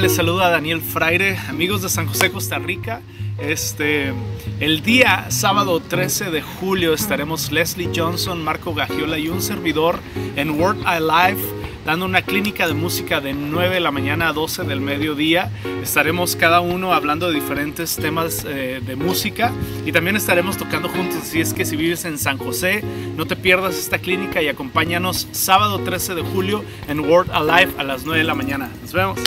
Les saluda Daniel Fraire, amigos de San José, Costa Rica. Este, el día sábado 13 de julio estaremos Leslie Johnson, Marco Gagiola y un servidor en Word Alive dando una clínica de música de 9 de la mañana a 12 del mediodía. Estaremos cada uno hablando de diferentes temas eh, de música y también estaremos tocando juntos. Así es que si vives en San José, no te pierdas esta clínica y acompáñanos sábado 13 de julio en Word Alive a las 9 de la mañana. Nos vemos.